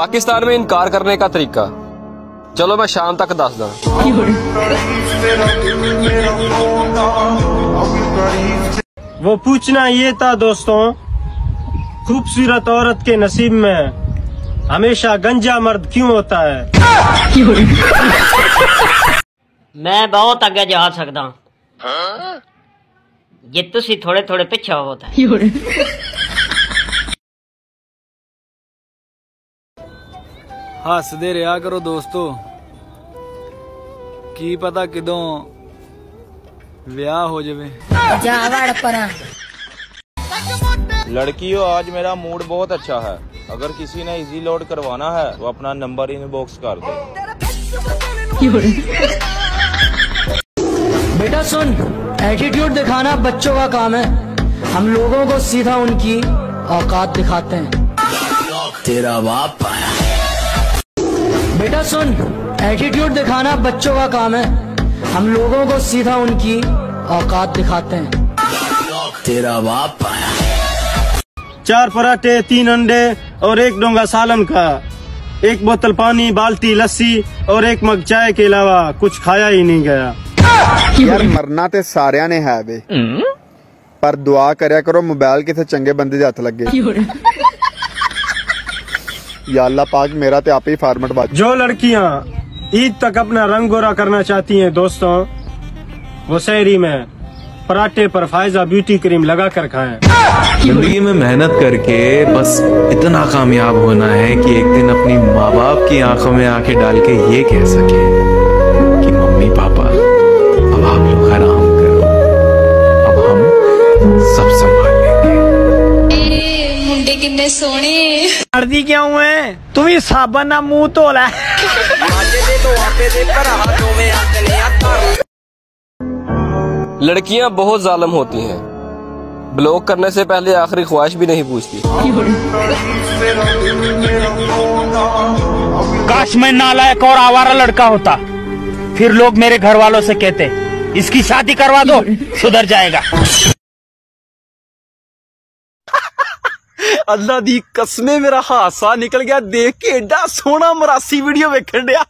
पाकिस्तान में इनकार करने का तरीका। चलो मैं शाम तक दस दा वो पूछना ये था दोस्तों खूबसूरत औरत के नसीब में हमेशा गंजा मर्द क्यों होता है? मैं बहुत आगे जा सकता जे तुसी थोड़े थोड़े पिछा होता ਹੱਸਦੇ ਰਿਹਾ ਕਰੋ ਦੋਸਤੋ ਕੀ ਪਤਾ ਕਿਦੋਂ ਵਿਆਹ ਹੋ ਜਾਵੇ लड़कियों आज मेरा मूड बहुत अच्छा है अगर किसी ने इजी लोड करवाना है तो अपना नंबर इनबॉक्स कर दे बेटा सुन एटीट्यूड दिखाना बच्चों का काम है हम लोगों को सीधा उनकी औकात दिखाते हैं तेरा बाप बेटा सुन एटीट्यूड दिखाना बच्चों का काम है। हम लोगों को सीधा उनकी औकात दिखाते हैं। तेरा बाप चार पराठे तीन अंडे और एक डोंगा सालन का। एक बोतल पानी बाल्टी लस्सी और एक मग चाय के अलावा कुछ खाया ही नहीं गया। यार मरना ते सारिया ने है बे। पर दुआ करो मोबाइल किसे चंगे बंदे हथ लगे या अल्लाह पाक मेरा ते आप ही फार्मेट बाज जो लड़कियाँ ईद तक अपना रंग गोरा करना चाहती हैं दोस्तों वो शहरी में पराठे पर फायजा ब्यूटी क्रीम लगा कर खाएँ। ज़िंदगी में मेहनत करके बस इतना कामयाब होना है कि एक दिन अपनी माँ बाप की आँखों में आँखें डाल के ये कह सके कि मम्मी पापा अब आप लोग आराम करो। अब हम सब संभाल किन्ने सोने करदी क्यों है? तू ही साबन ना मुँह धो लै लड़कियाँ बहुत जालम होती हैं। ब्लॉक करने से पहले आखिरी ख्वाहिश भी नहीं पूछती। काश मैं नालायक और आवारा लड़का होता। फिर लोग मेरे घर वालों से कहते इसकी शादी करवा दो सुधर जाएगा। ਅੱਲਾ ਦੀ ਕਸਮੇ ਮੇਰਾ ਹਾਸਾ ਨਿਕਲ ਗਿਆ ਦੇਖ ਕੇ ਐਡਾ ਸੋਹਣਾ ਮਰਾਸੀ ਵੀਡੀਓ ਵੇਖਣ ਡਿਆ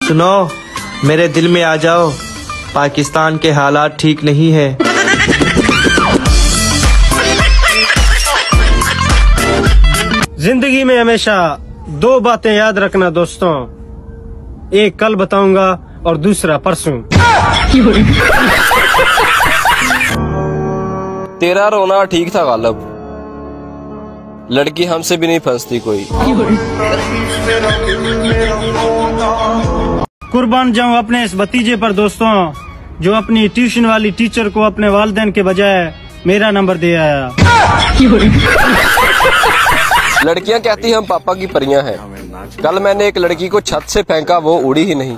सुनो मेरे दिल में आ जाओ पाकिस्तान के हालात ठीक नहीं है जिंदगी में हमेशा दो बातें याद रखना दोस्तों एक कल बताऊंगा और दूसरा परसों तेरा रोना ठीक था गालब। लड़की हमसे भी नहीं फंसती कोई। कुर्बान जाऊँ अपने इस भतीजे पर दोस्तों जो अपनी ट्यूशन वाली टीचर को अपने वालदेन के बजाय मेरा नंबर दे आया। लड़कियाँ कहती हम पापा की परियाँ हैं। कल मैंने एक लड़की को छत से फेंका वो उड़ी ही नहीं।